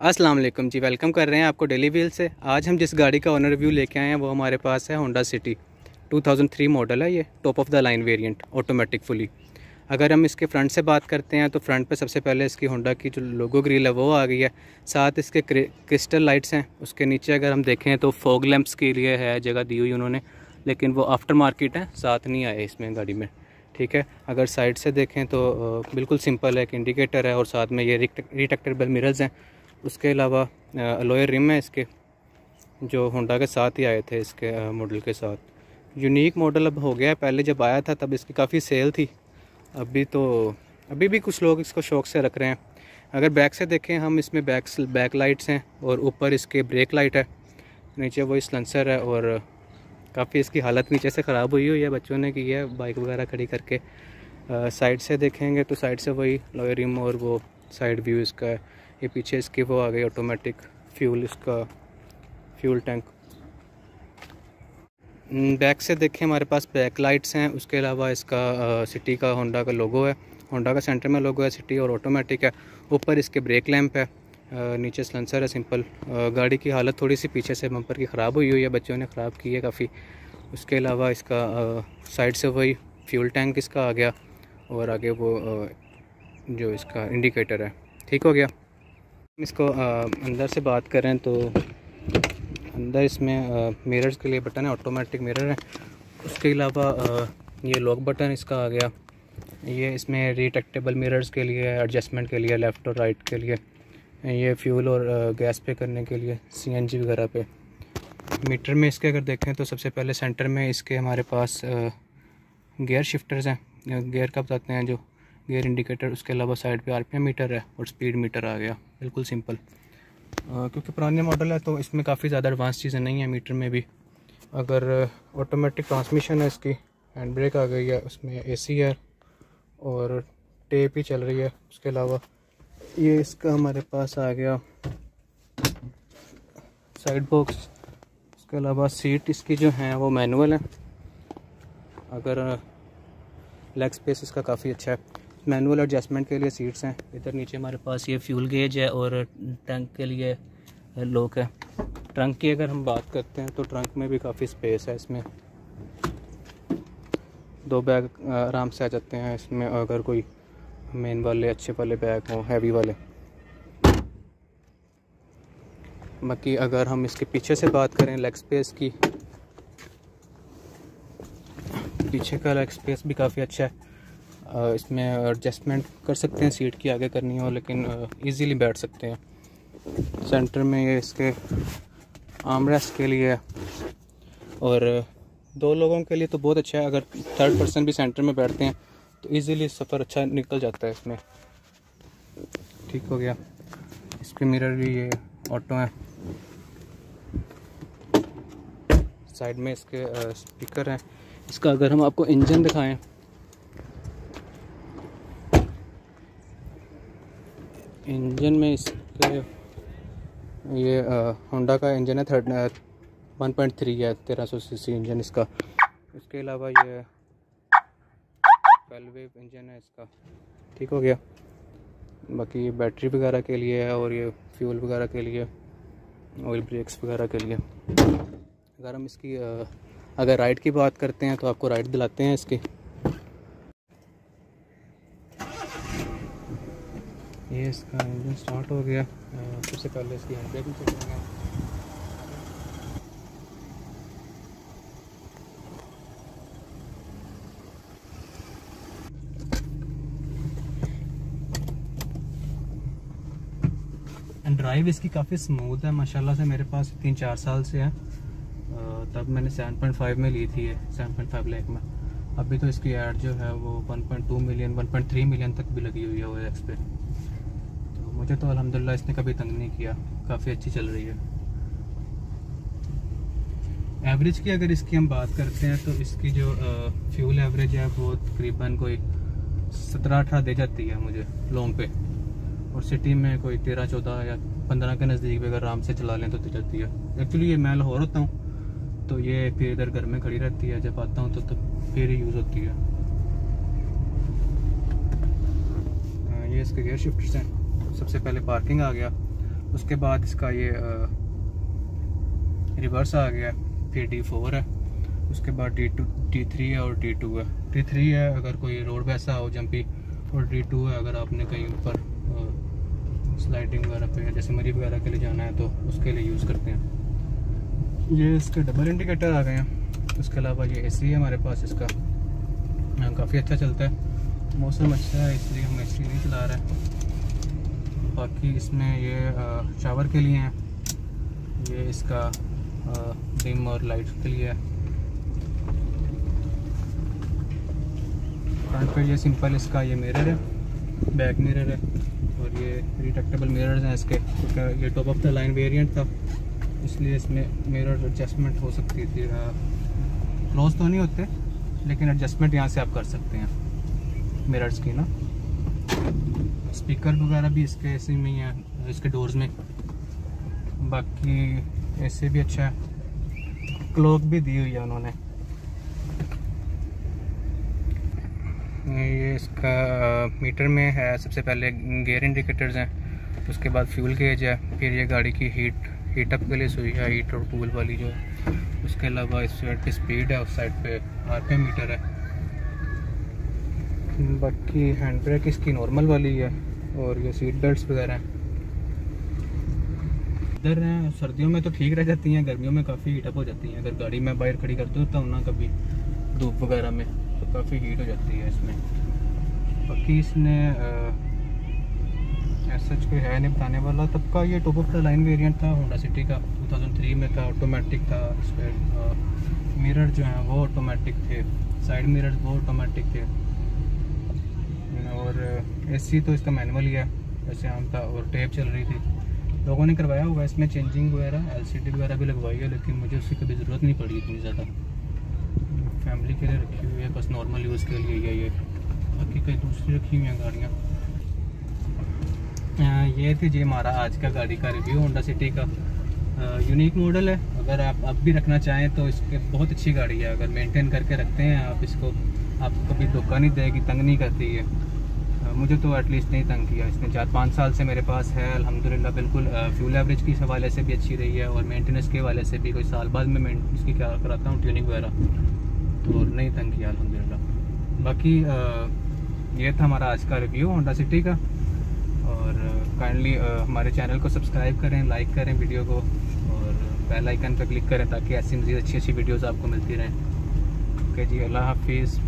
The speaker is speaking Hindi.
अस्सलाम वालेकुम जी वेलकम कर रहे हैं आपको डेली व्हील से। आज हम जिस गाड़ी का ऑनर रिव्यू लेके आए हैं, वो हमारे पास है होंडा सिटी 2003 मॉडल है ये top of the line variant automatic fully अगर हम इसके फ्रंट से बात करते हैं तो फ्रंट पे सबसे पहले इसकी होंडा की जो लोगो ग्रिल है, वो आ गई है। साथ इसके क्रिस्टल लाइट्स हैं। उसके नीचे अगर हम देखें तो फोग लैंप्स के लिए है, जगह दी हुई उन्होंने। लेकिन वो आफ्टर मार्केट है, साथ नहीं आए इसमें गाड़ी में। ठीक है? अगर साइड से देखें तो बिल्कुल सिंपल है, एक इंडिकेटर है, और साथ में ये रिटेक्टेबल मिरर्स हैं। उसके अलावा लोयर रिम है इसके, जो होंडा के साथ ही आए थे इसके मॉडल के साथ। यूनिक मॉडल अब हो गया है, पहले जब आया था तब इसकी काफ़ी सेल थी। अभी तो अभी भी कुछ लोग इसको शौक से रख रहे हैं। अगर बैक से देखें, हम इसमें बैक बैक लाइट्स हैं और ऊपर इसके ब्रेक लाइट है। नीचे वही स्लेंसर है और काफ़ी इसकी हालत नीचे से ख़राब हुई हुई है बच्चों ने की है बाइक वगैरह खड़ी करके। साइड से देखेंगे तो साइड से वही लोयर रिम और वो साइड व्यू इसका है। ये पीछे इसकी वो आ गई ऑटोमेटिक फ्यूल इसका फ्यूल टैंक बैक से देखें, हमारे पास बैक लाइट्स हैं, उसके अलावा इसका सिटी का होंडा का लोगो है। होंडा का सेंटर में लोगो है सिटी और ऑटोमेटिक है। ऊपर इसके ब्रेक लैंप है। नीचे स्लेंसर है सिंपल गाड़ी की हालत थोड़ी सी पीछे से बम्पर की ख़राब हुई हुई है, बच्चों ने ख़राब की है काफ़ी। उसके अलावा इसका साइड से वही फ्यूल टैंक इसका आ गया और आगे वो जो इसका इंडिकेटर है। ठीक हो गया? इसको अंदर से बात करें तो अंदर इसमें मिरर्स के लिए बटन है ऑटोमेटिक मिरर है। उसके अलावा ये लॉक बटन इसका आ गया। ये इसमें रिटेक्टेबल मिरर्स के लिए एडजस्टमेंट के लिए लेफ़्ट और राइट के लिए, ये फ्यूल और गैस पे करने के लिए सीएनजी वगैरह पे। मीटर में इसके अगर देखें तो सबसे पहले सेंटर में इसके हमारे पास गियर शिफ्टर्स हैं। गियर का बताते हैं जो गियर इंडिकेटर उसके अलावा साइड पे आरपीएम मीटर है और स्पीड मीटर आ गया, बिल्कुल सिंपल क्योंकि पुराने मॉडल है तो इसमें काफ़ी ज़्यादा एडवांस चीज़ें नहीं हैं मीटर में भी। अगर ऑटोमेटिक ट्रांसमिशन है इसकी हैंड ब्रेक आ गई है, उसमें एसी है और टेप ही चल रही है। उसके अलावा ये इसका हमारे पास आ गया साइड बॉक्स उसके अलावा सीट इसकी जो है, वो मैनुअल है। अगर लेग स्पेस इसका काफ़ी अच्छा है। मैनुअल एडजस्टमेंट के लिए सीट्स हैं। इधर नीचे हमारे पास ये फ्यूल गेज है और टंक के लिए लॉक है। ट्रंक की अगर हम बात करते हैं तो ट्रंक में भी काफ़ी स्पेस है इसमें। दो बैग आराम से आ जाते हैं इसमें अगर कोई मेन वाले अच्छे वाले बैग हों हैवी वाले। बाकी अगर हम इसके पीछे से बात करें लेग स्पेस की पीछे का लेग स्पेस भी काफ़ी अच्छा है। इसमें एडजस्टमेंट कर सकते हैं सीट की आगे करनी हो, लेकिन इजीली बैठ सकते हैं। सेंटर में ये इसके आर्म के लिए और दो लोगों के लिए तो बहुत अच्छा है। अगर थर्ड पर्सन भी सेंटर में बैठते हैं तो इजीली सफ़र अच्छा निकल जाता है इसमें। ठीक हो गया। इसके मिरर भी ये ऑटो है। साइड में इसके स्पीकर हैं। इसका अगर हम आपको इंजन दिखाएँ इंजन में इसके, ये होंडा का इंजन है थर्ड वन पॉइंट थ्री है, तेरह सौ सी सी इंजन इसका। इसके अलावा ये वेव इंजन है इसका। ठीक हो गया। बाकी ये बैटरी वगैरह के लिए है और ये फ्यूल वगैरह के लिए ऑयल ब्रेक्स वगैरह के लिए। अगर हम इसकी अगर राइड की बात करते हैं तो आपको राइड दिलाते हैं इसकी। ये इसका इंजन स्टार्ट हो गया। सबसे पहले इसकी हैंड ब्रेक चेक करेंगे ड्राइव इसकी काफ़ी स्मूथ है माशाल्लाह से मेरे पास तीन चार साल से है। तब मैंने 7.5 में ली थी ये 7.5 लाख में। अभी तो इसकी एड जो है वो 1.2 मिलियन 1.3 मिलियन तक भी लगी हुई है वो पे। मुझे तो अल्हम्दुलिल्लाह इसने कभी तंग नहीं किया। काफ़ी अच्छी चल रही है। एवरेज की अगर इसकी हम बात करते हैं तो इसकी जो फ्यूल एवरेज है वो तकरीबन कोई सत्रह अठारह दे जाती है मुझे लोम पे। और सिटी में कोई तेरह चौदह या पंद्रह के नज़दीक भी अगर आराम से चला लें तो दे जाती है। एक्चुअली ये मैं लाहौर होता हूँ तो ये फिर इधर घर में खड़ी रहती है। जब आता हूँ तो, तो फिर यूज़ होती है। ये इसके गेयर शिफ्ट हैं। सबसे पहले पार्किंग आ गया। उसके बाद इसका ये रिवर्स आ गया। फिर डी फोर है। उसके बाद डी टू डी थ्री है और डी टू है। डी थ्री है अगर कोई रोड वैसा हो, जंपी, और डी टू है अगर आपने कहीं ऊपर स्लाइडिंग वगैरह पे, जैसे मरी वगैरह के लिए जाना है तो उसके लिए यूज़ करते हैं। ये इसके डबल इंडिकेटर आ गए हैं। उसके अलावा ये एसी है हमारे पास इसका। काफ़ी अच्छा चलता है। मौसम अच्छा है, इसलिए हम ए नहीं चला रहे हैं। बाकी इसमें ये शावर के लिए हैं। ये इसका डिम और लाइट के लिए है। फ्रंट पे ये सिंपल इसका, ये मिरर है। बैक मिरर है। और ये रिटेक्टेबल मिरर्स हैं इसके। क्योंकि ये top of the line variant था। इसलिए इसमें मिरर एडजस्टमेंट हो सकती थी। क्लोज तो नहीं होते, लेकिन एडजस्टमेंट यहाँ से आप कर सकते हैं। मिरर्स की ना। स्पीकर वगैरह भी इसके ऐसे में ही है, इसके डोर्स में। बाकी ऐसे भी अच्छा है। क्लॉक भी दी हुई है उन्होंने। ये इसका, मीटर में है, सबसे पहले गेयर इंडिकेटर्स हैं, उसके बाद फ्यूल गेज है, फिर ये गाड़ी की हीट हीटअप के लिए सुई है हीट और कूल वाली जो है। उसके अलावा इस साइड पे स्पीड है, उस साइड पे, आर मीटर है। बाकी हैंड ब्रेक इसकी नॉर्मल वाली है और ये सीट बेल्ट वगैरह हैं। इधर हैं, सर्दियों में तो ठीक रह जाती हैं, गर्मियों में काफ़ी हीटअप हो जाती हैं। अगर गाड़ी में बाहर खड़ी करते होता हूँ ना कभी धूप वगैरह में तो काफ़ी हीट हो जाती है इसमें। बाकी इसने सच कोई है नहीं बताने वाला। तब का ये top of the line variant था होंडा सिटी का 2003 में था ऑटोमेटिक था, इस मिरर जो हैं वो ऑटोमेटिक थे। साइड मिरर वो ऑटोमेटिक थे। और एसी तो इसका मैनुअल ही है वैसे आम था, और टेप चल रही थी। लोगों ने करवाया हुआ इसमें चेंजिंग वगैरह एलसीडी वगैरह भी लगवाई है, लेकिन मुझे उसकी कभी ज़रूरत नहीं पड़ी इतनी ज़्यादा। फैमिली के लिए रखी हुई है, बस नॉर्मल यूज़ के लिए है। ये बाकी कई दूसरी रखी हुई हैं गाड़ियाँ। ये थी जी हमारा आज का गाड़ी का रिव्यू होंडा सिटी का। यूनिक मॉडल है। अगर आप अब भी रखना चाहें तो इसके बहुत अच्छी गाड़ी है। अगर मेंटेन करके रखते हैं, आप इसको आपको कभी धोखा नहीं देगी तंग नहीं करती है मुझे तो एटलीस्ट नहीं तंग किया इसने। चार पाँच साल से मेरे पास है, अल्हम्दुलिल्लाह, बिल्कुल फ्यूल एवरेज की हवाले से भी अच्छी रही है और मेंटेनेंस के हवाले से भी। कोई साल बाद में इसकी क्या कराता हूँ? ट्यूनिंग वगैरह। तो नहीं तंग किया अलहमदिल्ला बाकी ये था हमारा आज का रिव्यू होंडा सिटी का। और काइंडली हमारे चैनल को सब्सक्राइब करें लाइक करें वीडियो को और बेल आइकन पर क्लिक करें ताकि ऐसी मज़ीद अच्छी अच्छी वीडियोज़ आपको मिलती रहें। ओके जी, अल्लाह हाफिज़।